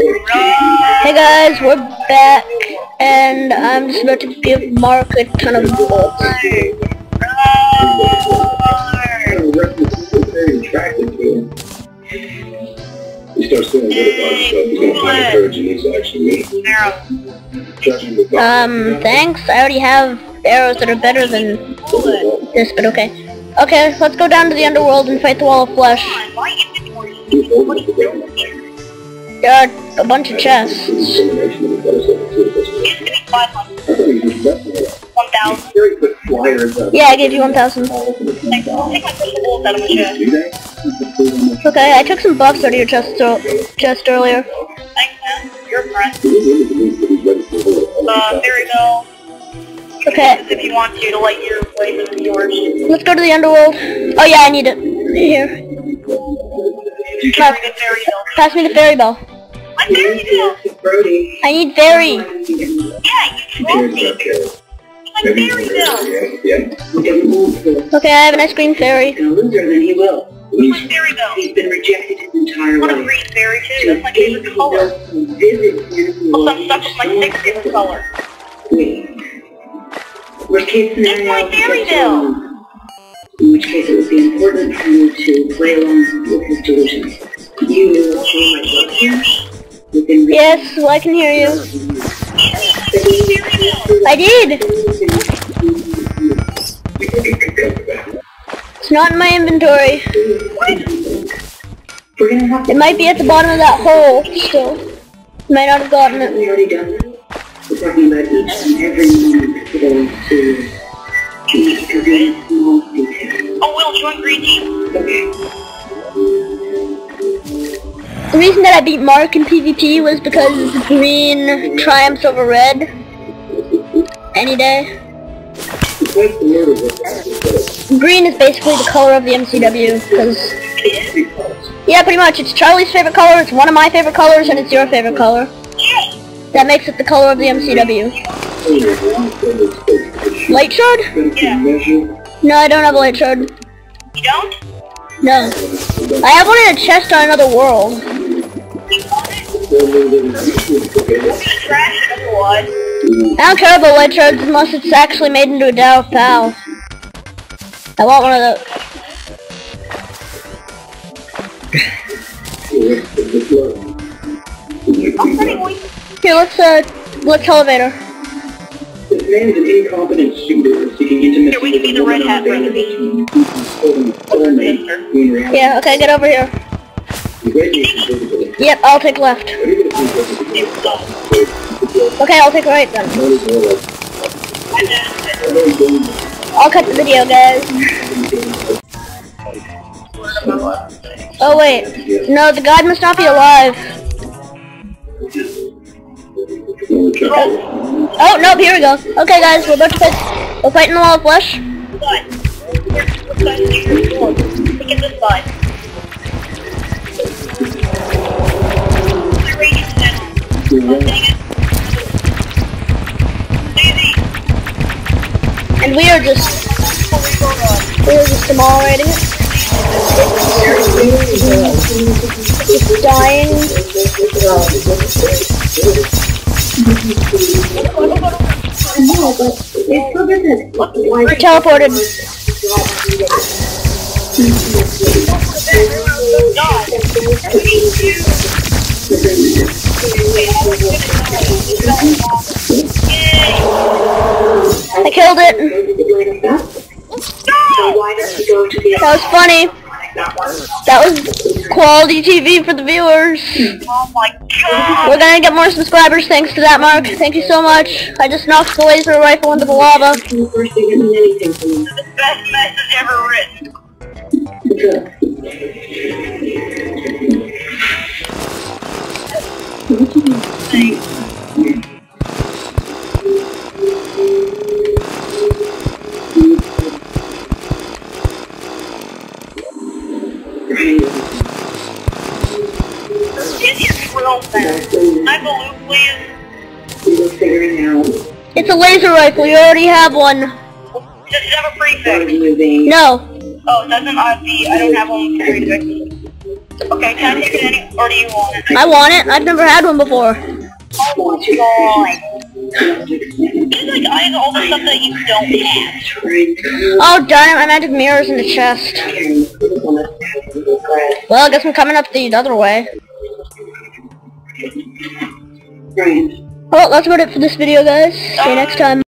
Hey guys, we're back, and I'm just about to give Mark a ton of bullets. He starts feeling good about gonna find courage and needs to actually meet. Judging the Um, thanks. I already have arrows that are better than this, but okay. Okay, let's go down to the underworld and fight the Wall of Flesh. There are a bunch of chests. Very quick flyers. uh, Yeah, I gave you 1,000. Okay, I took some buffs out of your chest, chest earlier. Your friend. Uh, Uh, there we go. Okay, If you want to, to let your for the viewers. let's go to the underworld. Oh yeah, I need it. Here. Fairy Hill. pass me the fairy bell. I'm Fairy Hill! I need fairy. Yeah, you trolled me. I'm Fairy Hill! Okay, I have an ice cream fairy. a loser, then he will. I'm Fairy Hill. He's been rejected his entire I want to life. read Fairy too. That's my favorite color. those who visit Also, I'm stuck with my sixth favorite color. Wait. Worst case scenario, It's my he fairy gets In which case it would be important for you to play along with his delusions. You knew what Can you you hear me? Yes, well, I can hear you. I did. It's not in my inventory. It might be at the bottom of that hole still. Might not have gotten it. we already done that. We're talking about each and every moment belongs to each I beat Mark in PvP was because green triumphs over red. Any day. Green is basically the color of the MCW, because... Yeah, pretty much. It's Charlie's favorite color, it's one of my favorite colors, and it's your favorite color. That makes it the color of the MCW. Light shard? Yeah. No, I don't have a light shard. You don't? No. I have one in a chest on another world. I don't care about light shards unless it's actually made into a Dow Pow. I want one of those. Here, let's, uh, let's elevator. This man an incompetent shooter seeking intimacy Here, we can be the red hat. Yeah, okay, get over here. Yep, I'll take left. Okay, I'll take right then. I'll cut the video, guys. Oh, wait. No, the god must not be alive. Oh, nope, here we go. Okay, guys, we're about to fight. We're fighting the wall of flesh. Are just, we are just demolerating it. Just dying. No, but it's We're teleported. I killed it. So why don't you go to the That was funny. That was quality TV for the viewers. Oh my god! We're gonna get more subscribers thanks to that, Mark. Thank you so much. I just knocked the laser rifle into the lava. first thing in anything from you? The best message ever written. Good. Get fast. I believe, please. We were figuring out It's a laser rifle. You already have one. Does it have a prefix? No. Oh, it doesn't. I, I don't have one with a prefix. Okay, can I take it any, or do you want it? I want it. I've never had one before. Oh my god. It's like I have all the stuff that you don't have. Oh darn it, my magic mirror's in the chest. Well, I guess I'm coming up the other way. Brian. Well, that's about it for this video, guys. See you next time.